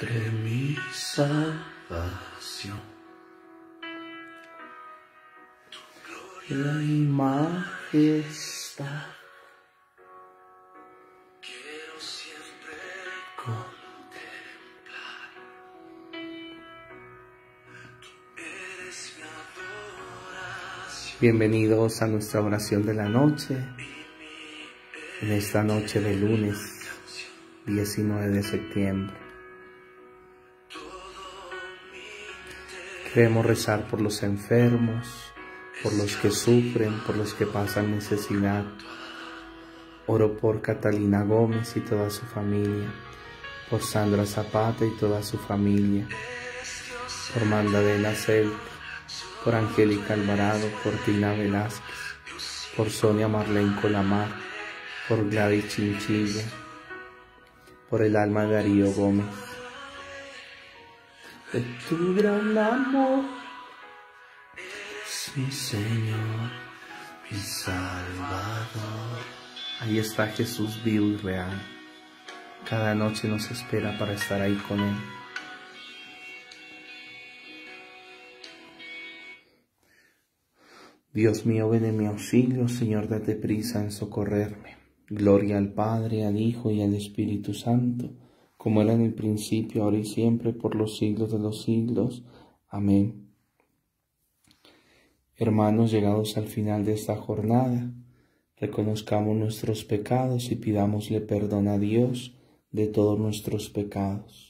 de mi salvación. Tu gloria y majestad. Quiero siempre contemplar. Tú eres mi adoración. Bienvenidos a nuestra oración de la noche, en esta noche de lunes 19 de septiembre. Queremos rezar por los enfermos, por los que sufren, por los que pasan necesidad. Oro por Catalina Gómez y toda su familia, por Sandra Zapata y toda su familia, por Magdalena Celta, por Angélica Alvarado, por Tina Velázquez, por Sonia Marlene Colamar, por Gladys Chinchilla, por el alma de Darío Gómez. De tu gran amor, Mi Señor, mi Salvador. ahí está Jesús vivo y real. Cada noche nos espera para estar ahí con Él. Dios mío, ven en mi auxilio, Señor, date prisa en socorrerme. Gloria al Padre, al Hijo y al Espíritu Santo, como era en el principio, ahora y siempre, por los siglos de los siglos. Amén. Hermanos, llegados al final de esta jornada, reconozcamos nuestros pecados y pidámosle perdón a Dios de todos nuestros pecados.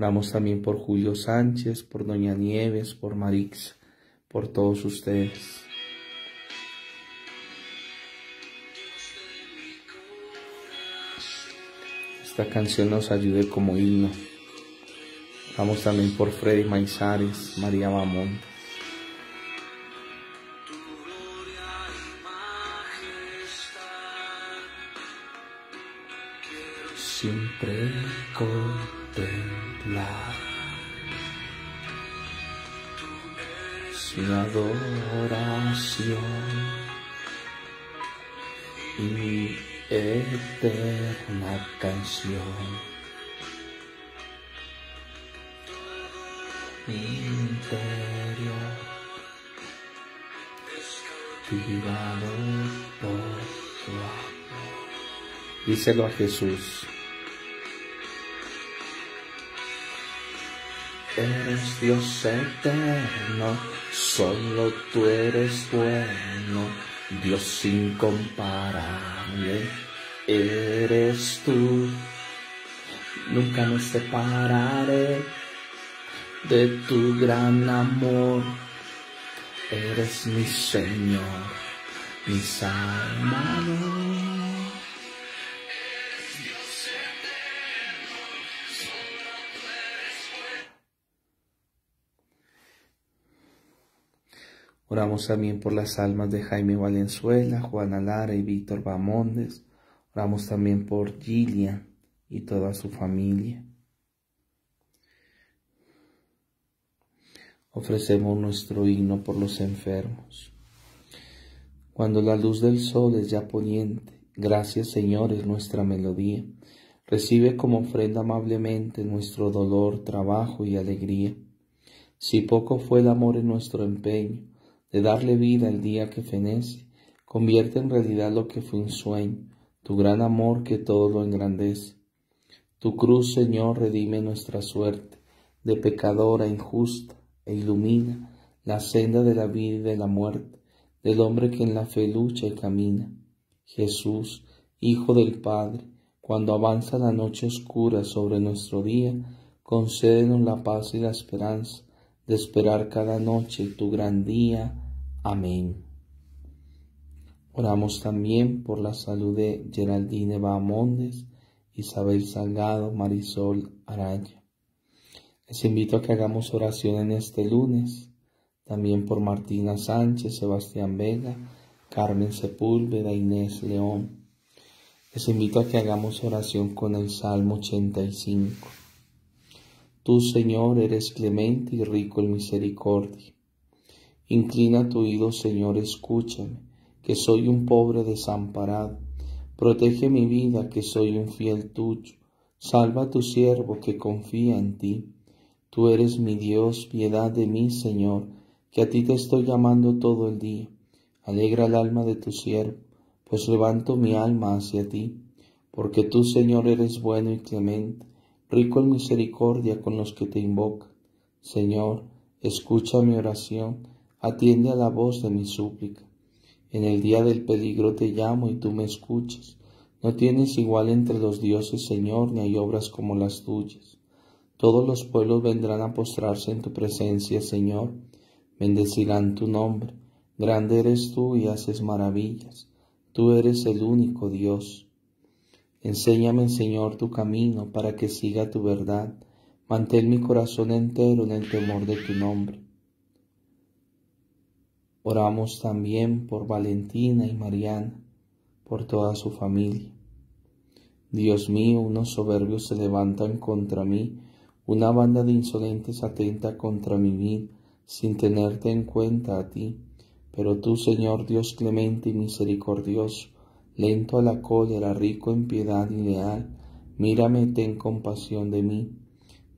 Oramos también por Julio Sánchez, por Doña Nieves, por Marix, por todos ustedes. Esta canción nos ayude como himno. Oramos también por Freddy Maizares, María Bamón. siempre contemplar su adoración y eterna canción. Interior tirado por tu amor. Díselo a Jesús. Eres Dios eterno, solo tú eres bueno, Dios incomparable, eres tú. Nunca me separaré de tu gran amor, eres mi Señor, mi Salvador. Oramos también por las almas de Jaime Valenzuela, Juana Lara y Víctor Bamondes. Oramos también por Gillian y toda su familia. Ofrecemos nuestro himno por los enfermos. Cuando la luz del sol es ya poniente, gracias Señor es nuestra melodía. Recibe como ofrenda amablemente nuestro dolor, trabajo y alegría. Si poco fue el amor en nuestro empeño, de darle vida el día que fenece, convierte en realidad lo que fue un sueño, tu gran amor que todo lo engrandece. Tu cruz, Señor, redime nuestra suerte, de pecadora injusta, e ilumina la senda de la vida y de la muerte, del hombre que en la fe lucha y camina. Jesús, Hijo del Padre, cuando avanza la noche oscura sobre nuestro día, concédenos la paz y la esperanza de esperar cada noche tu gran día. Amén. Oramos también por la salud de Geraldine Bahamondes, Isabel Salgado, Marisol Araya. Les invito a que hagamos oración en este lunes, también por Martina Sánchez, Sebastián Vega, Carmen Sepúlveda, Inés León. Les invito a que hagamos oración con el Salmo 85. Tú, Señor, eres clemente y rico en misericordia. Inclina tu oído, Señor, escúchame, que soy un pobre desamparado. Protege mi vida, que soy un fiel tuyo. Salva a tu siervo que confía en ti. Tú eres mi Dios, piedad de mí, Señor, que a ti te estoy llamando todo el día. Alegra el alma de tu siervo, pues levanto mi alma hacia ti, porque tú, Señor, eres bueno y clemente rico en misericordia con los que te invocan. Señor, escucha mi oración, atiende a la voz de mi súplica. En el día del peligro te llamo y tú me escuchas. No tienes igual entre los dioses, Señor, ni hay obras como las tuyas. Todos los pueblos vendrán a postrarse en tu presencia, Señor. Bendecirán tu nombre. Grande eres tú y haces maravillas. Tú eres el único Dios. Enséñame, Señor, tu camino para que siga tu verdad. Mantén mi corazón entero en el temor de tu nombre. Oramos también por Valentina y Mariana, por toda su familia. Dios mío, unos soberbios se levantan contra mí, una banda de insolentes atenta contra mi vida, sin tenerte en cuenta a ti. Pero tú, Señor Dios clemente y misericordioso, lento a la cólera, rico en piedad y leal, mírame, ten compasión de mí,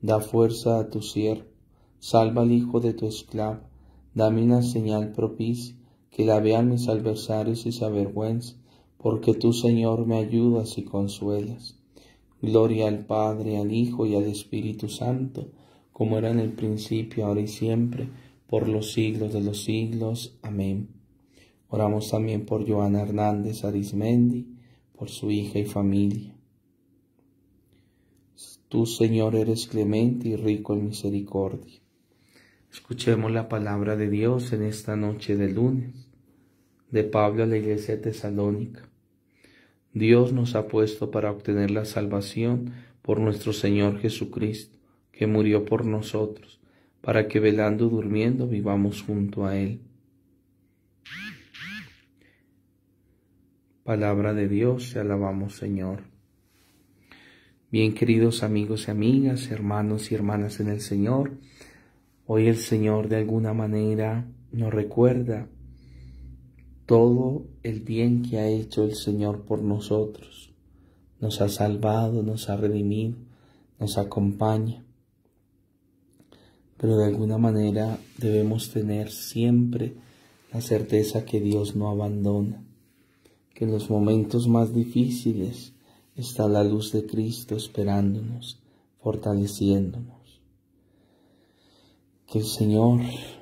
da fuerza a tu siervo, salva al hijo de tu esclavo, dame una señal propicia, que la vean mis adversarios y se avergüencen, porque tú, Señor, me ayudas y consuelas. Gloria al Padre, al Hijo y al Espíritu Santo, como era en el principio, ahora y siempre, por los siglos de los siglos. Amén. Oramos también por Joana Hernández Arismendi, por su hija y familia. Tú, Señor, eres clemente y rico en misericordia. Escuchemos la palabra de Dios en esta noche de lunes, de Pablo a la iglesia tesalónica. Dios nos ha puesto para obtener la salvación por nuestro Señor Jesucristo, que murió por nosotros, para que velando durmiendo vivamos junto a Él. Palabra de Dios, te alabamos Señor. Bien queridos amigos y amigas, hermanos y hermanas en el Señor, hoy el Señor de alguna manera nos recuerda todo el bien que ha hecho el Señor por nosotros. Nos ha salvado, nos ha redimido, nos acompaña. Pero de alguna manera debemos tener siempre la certeza que Dios no abandona que en los momentos más difíciles está la luz de Cristo esperándonos, fortaleciéndonos. Que el Señor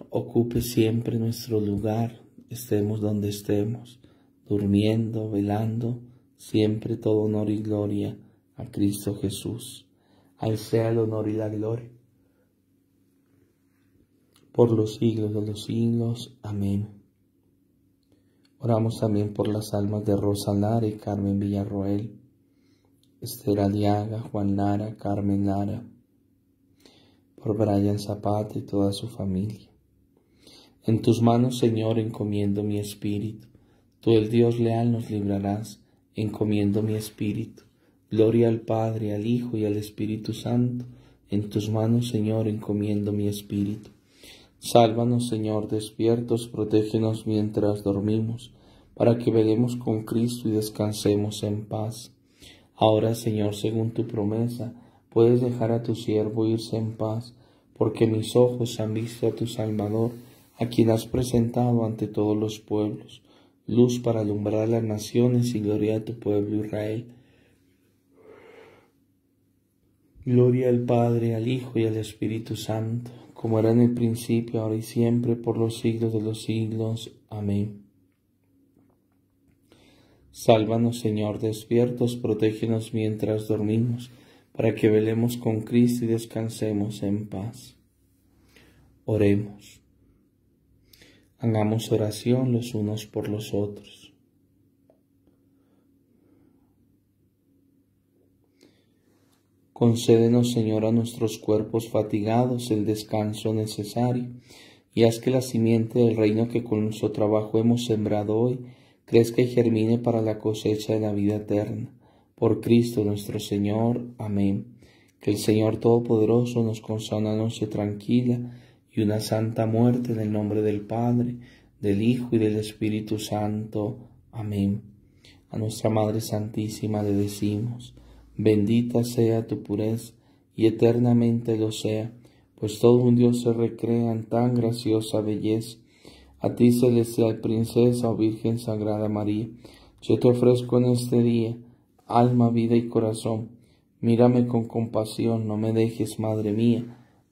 ocupe siempre nuestro lugar, estemos donde estemos, durmiendo, velando, siempre todo honor y gloria a Cristo Jesús. A Él sea el honor y la gloria. Por los siglos de los siglos. Amén. Oramos también por las almas de Rosa Lara y Carmen Villarroel, Esther Aliaga, Juan Lara, Carmen Lara, por Brian Zapata y toda su familia. En tus manos, Señor, encomiendo mi espíritu. Tú, el Dios leal, nos librarás. Encomiendo mi espíritu. Gloria al Padre, al Hijo y al Espíritu Santo. En tus manos, Señor, encomiendo mi espíritu. Sálvanos, Señor, despiertos, protégenos mientras dormimos, para que velemos con Cristo y descansemos en paz. Ahora, Señor, según tu promesa, puedes dejar a tu siervo irse en paz, porque mis ojos han visto a tu Salvador, a quien has presentado ante todos los pueblos, luz para alumbrar las naciones y gloria a tu pueblo Israel. Gloria al Padre, al Hijo y al Espíritu Santo como era en el principio, ahora y siempre, por los siglos de los siglos. Amén. Sálvanos, Señor, despiertos, protégenos mientras dormimos, para que velemos con Cristo y descansemos en paz. Oremos. Hagamos oración los unos por los otros. Concédenos, Señor, a nuestros cuerpos fatigados el descanso necesario y haz que la simiente del reino que con nuestro trabajo hemos sembrado hoy crezca y germine para la cosecha de la vida eterna. Por Cristo nuestro Señor. Amén. Que el Señor Todopoderoso nos conceda una noche tranquila y una santa muerte en el nombre del Padre, del Hijo y del Espíritu Santo. Amén. A nuestra Madre Santísima le decimos, bendita sea tu pureza y eternamente lo sea, pues todo un Dios se recrea en tan graciosa belleza. A ti, celestial princesa o Virgen Sagrada María, yo te ofrezco en este día alma, vida y corazón. Mírame con compasión, no me dejes, Madre mía,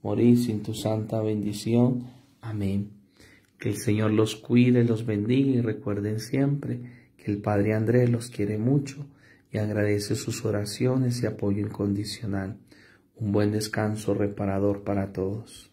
morir sin tu santa bendición. Amén. Que el Señor los cuide, los bendiga y recuerden siempre que el Padre Andrés los quiere mucho y agradece sus oraciones y apoyo incondicional. Un buen descanso reparador para todos.